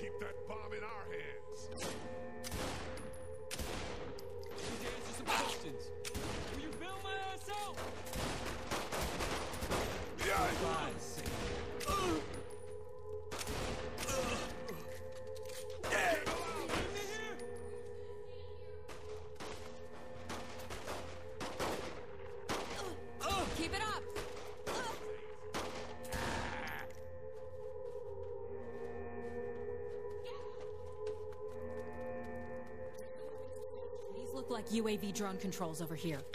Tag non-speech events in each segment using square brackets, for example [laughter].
Keep that bomb in our hands. You Need to answer some questions. Will you bail my ass out? Yeah. Lies. like UAV drone controls over here. [gasps]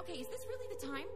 okay, is this really the time?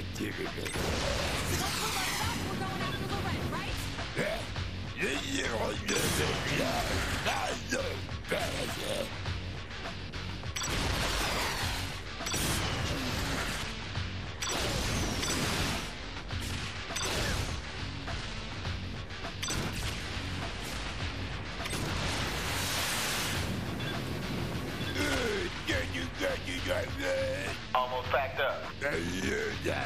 ってくれ Almost packed up. yeah, yeah.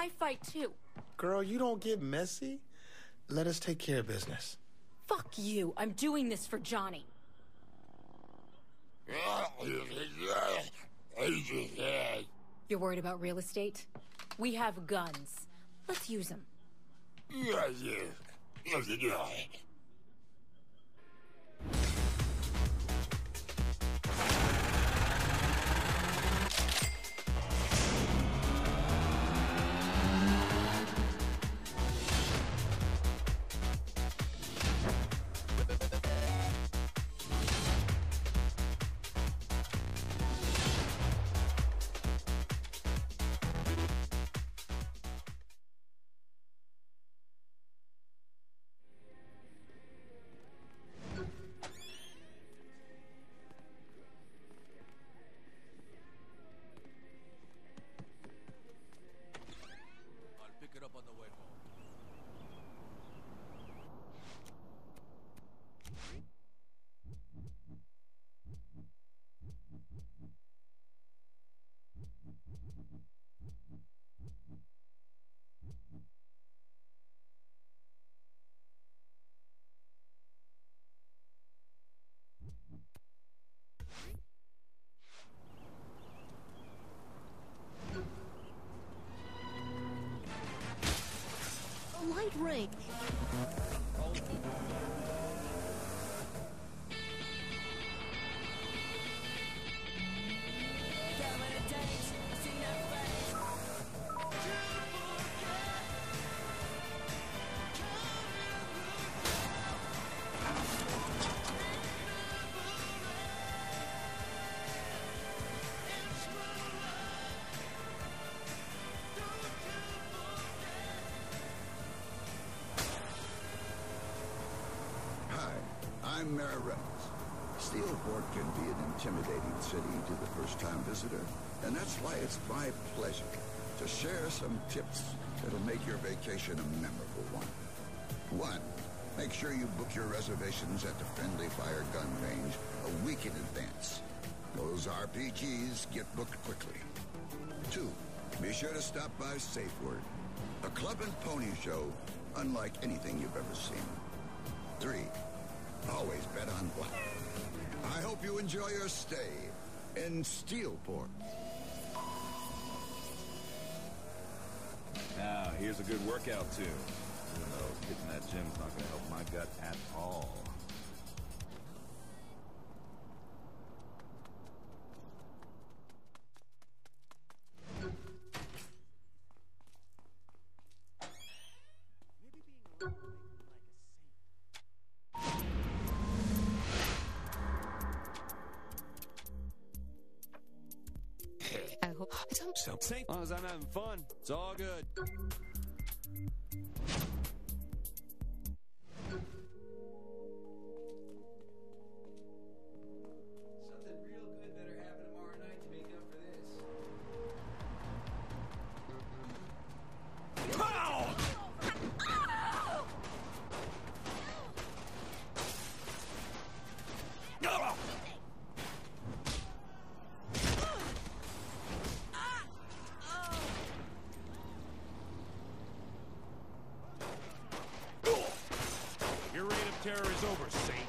No, this is my fight too. Girl, you don't get messy. Let us take care of business. Fuck you. I'm doing this for Johnny. You're worried about real estate? We have guns. Let's use them. A I'm Reynolds. Steelport can be an intimidating city to the first-time visitor, and that's why it's my pleasure to share some tips that'll make your vacation a memorable one. One, make sure you book your reservations at the Friendly Fire Gun Range a week in advance. Those RPGs get booked quickly. Two, be sure to stop by Safe Word, a club and pony show unlike anything you've ever seen. Three, always bet on black. I hope you enjoy your stay in Steelport. Now, here's a good workout too. Even though hitting that gym's not gonna help my gut at all. I. So, as long as I'm having fun, it's all good. Terror is over, Saint.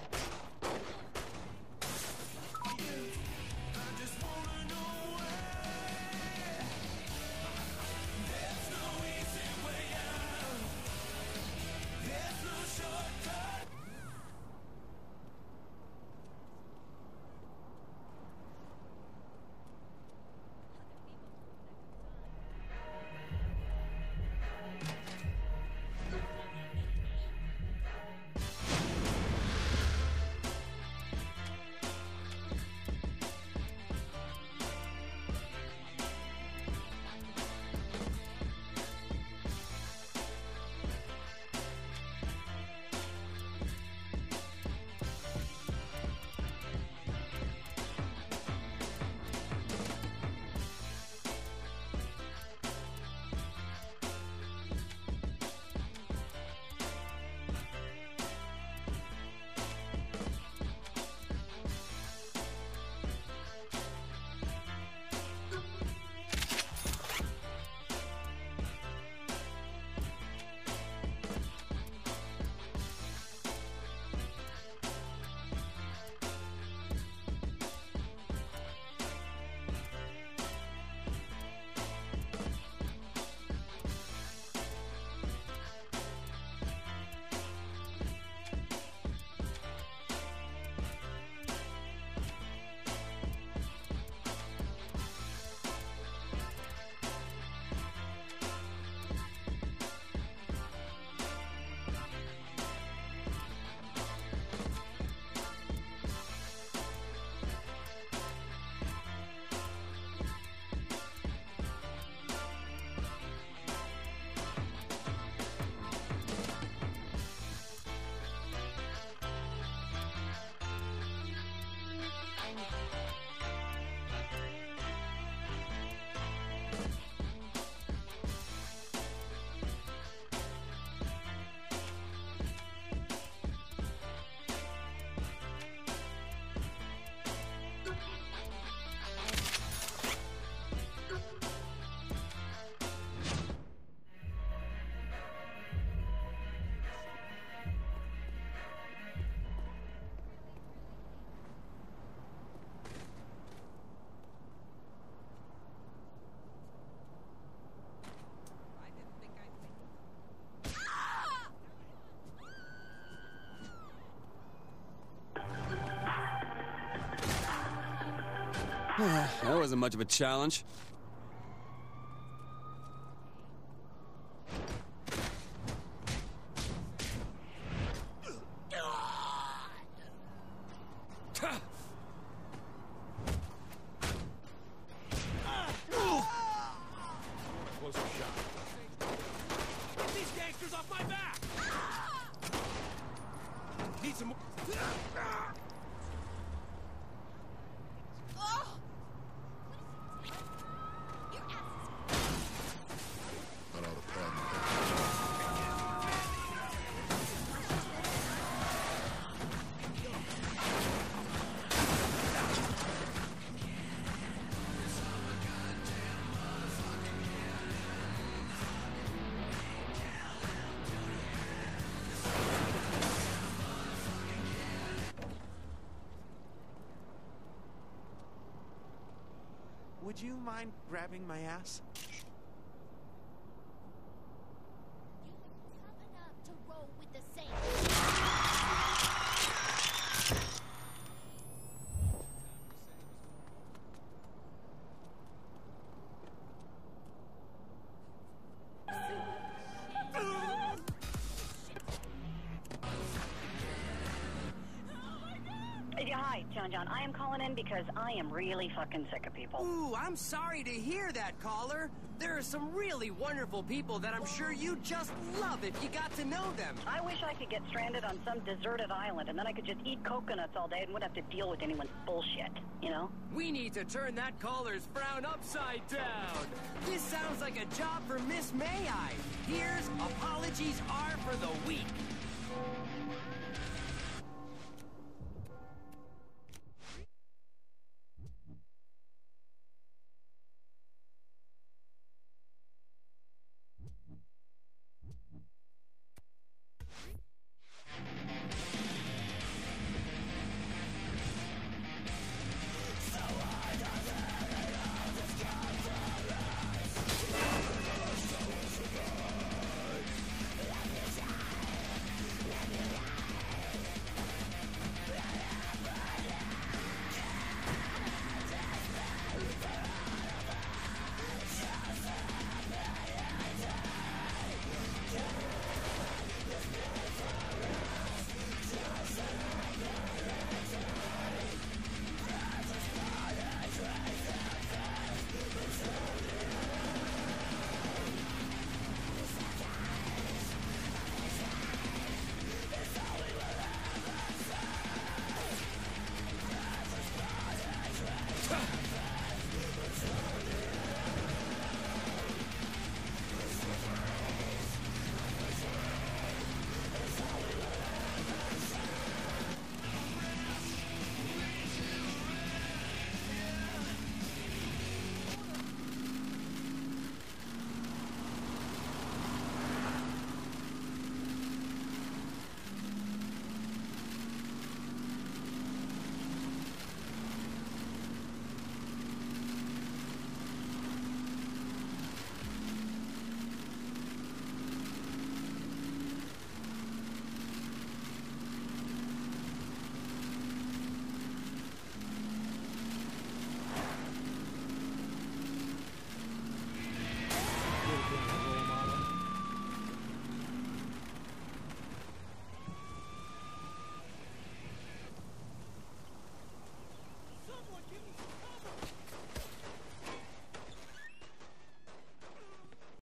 [sighs] that wasn't much of a challenge. Closer these gangsters off my back! Need some more. Mind grabbing my ass? Yeah, hi, John John. I am calling in because I am really fucking sick of people. Ooh, I'm sorry to hear that, caller. There are some really wonderful people that I'm sure you'd just love if you got to know them. I wish I could get stranded on some deserted island and then I could just eat coconuts all day and wouldn't have to deal with anyone's bullshit, you know? We need to turn that caller's frown upside down. This sounds like a job for Miss May I. Here's Apologies Are for the Weak.